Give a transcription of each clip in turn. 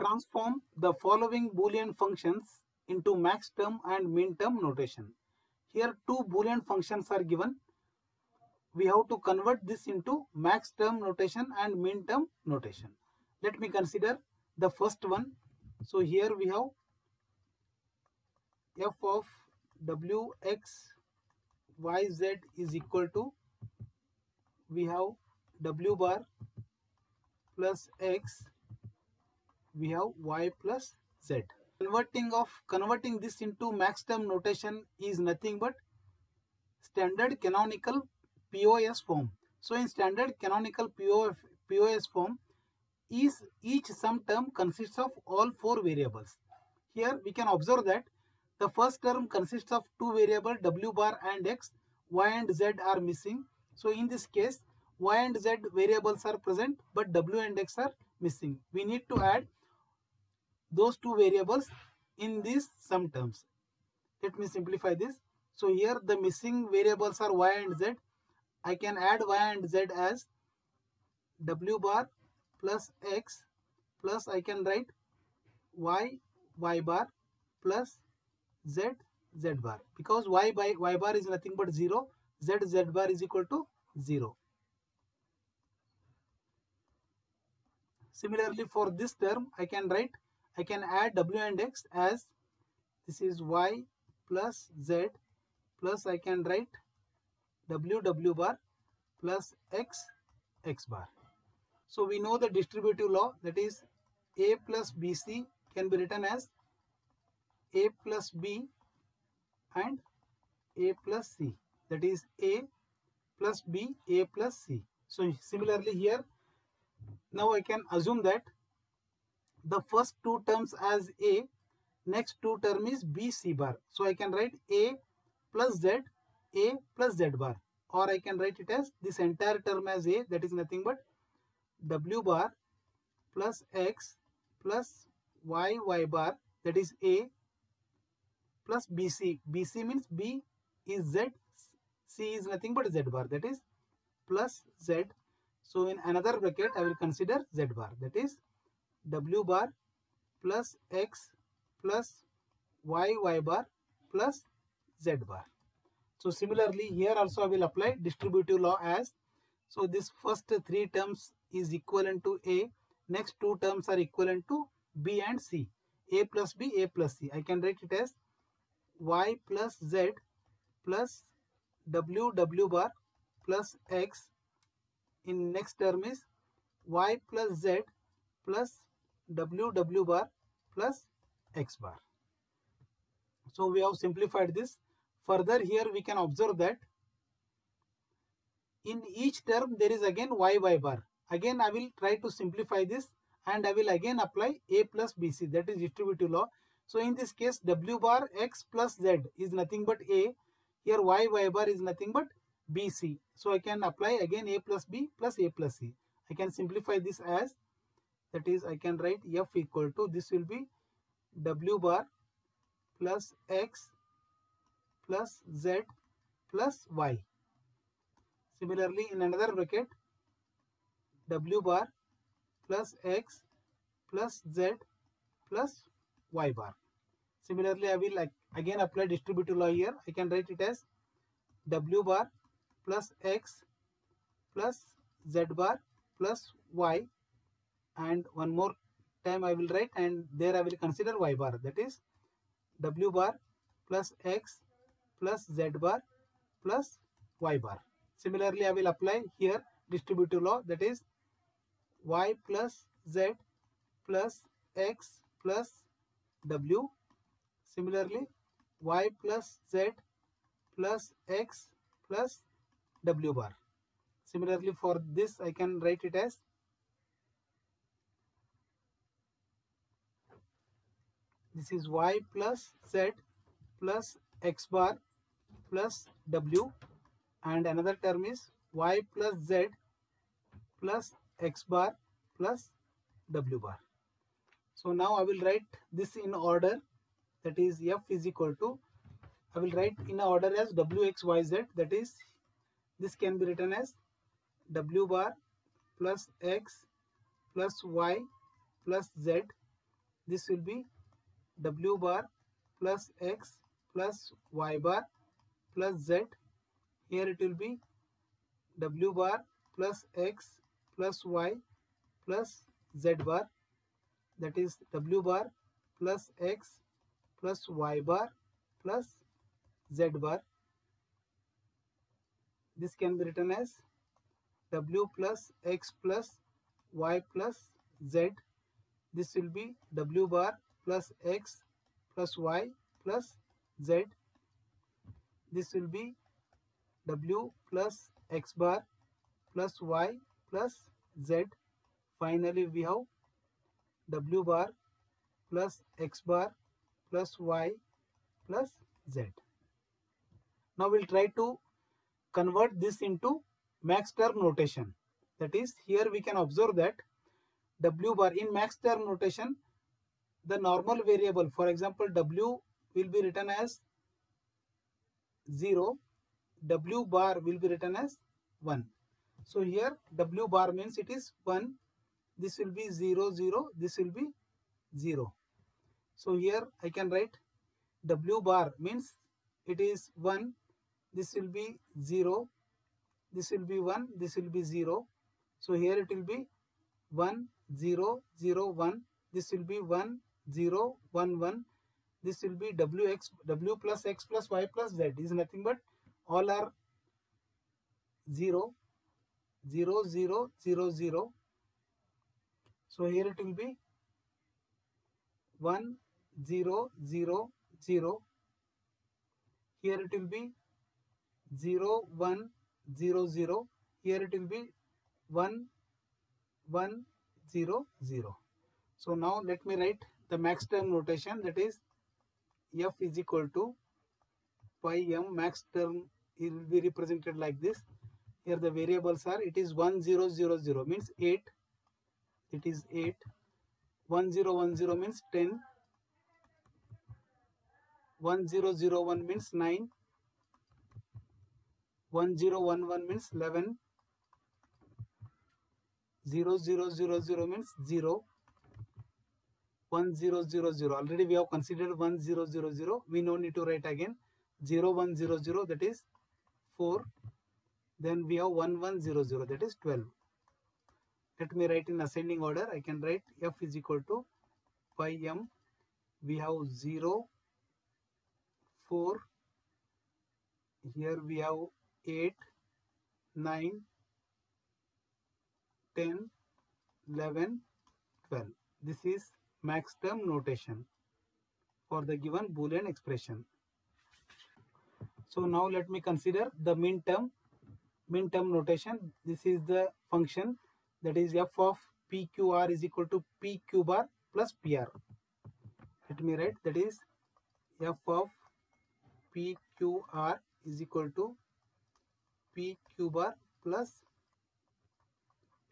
transform the following boolean functions into max term and min term notation. Here two boolean functions are given. We have to convert this into max term notation and min term notation. Let me consider the first one. So here we have f of wx yz is equal to we have w bar plus x we have y plus z converting of converting this into max term notation is nothing but standard canonical pos form so in standard canonical POF, pos form is each sum term consists of all four variables here we can observe that the first term consists of two variables w bar and x, y and z are missing. So in this case, y and z variables are present but w and x are missing. We need to add those two variables in these sum terms. Let me simplify this. So here the missing variables are y and z. I can add y and z as w bar plus x plus I can write y y bar plus z z bar because y by y bar is nothing but 0 z z bar is equal to 0 similarly for this term i can write i can add w and x as this is y plus z plus i can write w w bar plus x x bar. So we know the distributive law that is a plus bc can be written as a plus b and a plus c. That is a plus b a plus c. So similarly here now i can assume that the first two terms as a next two term is b c bar so i can write a plus z a plus z bar or i can write it as this entire term as a that is nothing but w bar plus x plus y y bar that is a plus BC. BC means B is Z, C is nothing but Z bar that is plus Z. So in another bracket I will consider Z bar that is W bar plus X plus Y Y bar plus Z bar. So similarly here also I will apply distributive law as so this first three terms is equivalent to A next two terms are equivalent to B and C. A plus B A plus C. I can write it as y plus z plus w w bar plus x. In next term is y plus z plus w w bar plus x bar. So we have simplified this. Further here we can observe that in each term there is again y y bar. Again I will try to simplify this and I will again apply a plus bc that is distributive law so in this case, W bar X plus Z is nothing but A. Here Y, Y bar is nothing but BC. So I can apply again A plus B plus A plus C. I can simplify this as that is I can write F equal to this will be W bar plus X plus Z plus Y. Similarly in another bracket W bar plus X plus Z plus y bar. Similarly, I will like again apply distributive law here. I can write it as w bar plus x plus z bar plus y and one more time I will write and there I will consider y bar. That is w bar plus x plus z bar plus y bar. Similarly, I will apply here distributive law. That is y plus z plus x plus w. Similarly y plus z plus x plus w bar. Similarly for this I can write it as this is y plus z plus x bar plus w. And another term is y plus z plus x bar plus w bar. So now I will write this in order. That is f is equal to I will write in order as wxyz that is this can be written as w bar plus x plus y plus z. This will be w bar plus x plus y bar plus z. Here it will be w bar plus x plus y plus z bar. That is w bar plus x plus y bar plus z bar. This can be written as w plus x plus y plus z. This will be w bar plus x plus y plus z. This will be w plus x bar plus y plus z. Finally we have w bar plus x bar plus y plus z. Now we'll try to convert this into max term notation. That is here we can observe that w bar in max term notation the normal variable for example w will be written as 0 w bar will be written as 1 so here w bar means it is 1 this will be 0 0 this will be 0 so here i can write w bar means it is 1 this will be 0 this will be 1 this will be 0 so here it will be 1 0 0 1 this will be 1 0 1 1 this will be wx w plus x plus y plus z. Is nothing but all are 0 0 0 0 0 so here it will be 1 0 0 0 here it will be 0 1 0 0 here it will be 1 1 0 0 so now let me write the max term notation that is f is equal to pi m max term it will be represented like this. Here the variables are it is 1000 means 8 it is 8 1010 means 10 1001 means 9 1011 means 11 0000 means 0 1000 already we have considered 1000 we no need to write again. 0100 that is 4 then we have 1100 that is 12 let me write in ascending order. I can write f is equal to pi m. We have 0 4 here we have 8 9 10 11 12 this is max term notation for the given boolean expression. So now let me consider the min term min term notation. This is the function that is f of pqr is equal to pq bar plus pr let me write that is f of pqr is equal to pq bar plus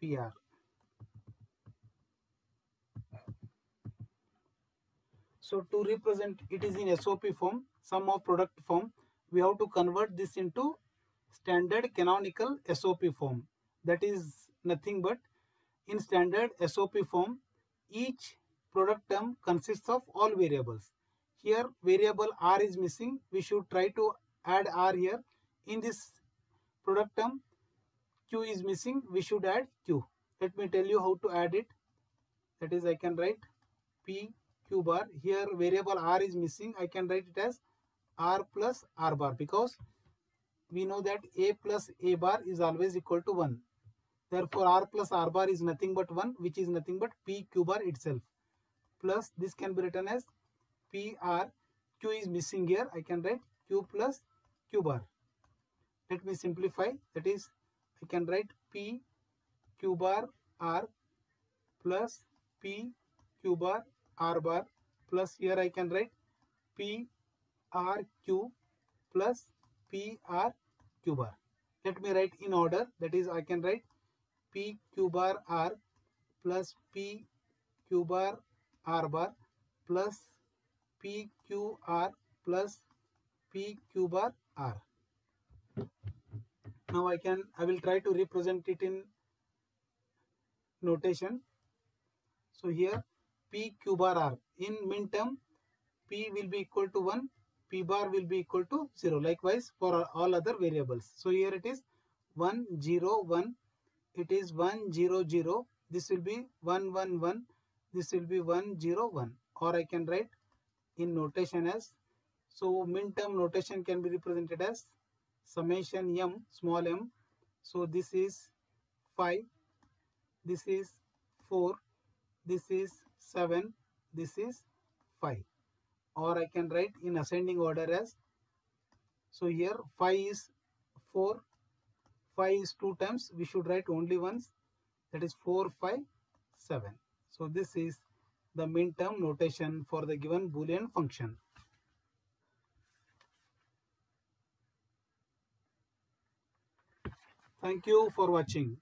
pr so to represent it is in sop form sum of product form we have to convert this into standard canonical SOP form. That is nothing but in standard SOP form, each product term consists of all variables. Here variable R is missing. We should try to add R here. In this product term, Q is missing. We should add Q. Let me tell you how to add it. That is I can write P Q bar. Here variable R is missing. I can write it as R plus R bar because we know that a plus a bar is always equal to 1. Therefore, r plus r bar is nothing but 1 which is nothing but p q bar itself. Plus this can be written as p r q is missing here. I can write q plus q bar. Let me simplify that is I can write p q bar r plus p q bar r bar plus here I can write p r q plus P R Q bar. Let me write in order that is I can write P Q bar R plus P Q bar R bar plus P Q R plus P Q bar R. Now I can I will try to represent it in notation. So here p q bar r. In min term, p will be equal to 1, p bar will be equal to 0. Likewise for all other variables. So here it is 1, 0, 1. It is 1, 0, 0. This will be 1, 1, 1. This will be 1, 0, 1. Or I can write in notation as, so min term notation can be represented as summation m, small m. So this is 5, this is 4, this is 7, this is 5 or I can write in ascending order as so here 5 is 4 5 is 2 times we should write only once that is 4 5 7 so this is the min term notation for the given boolean function. Thank you for watching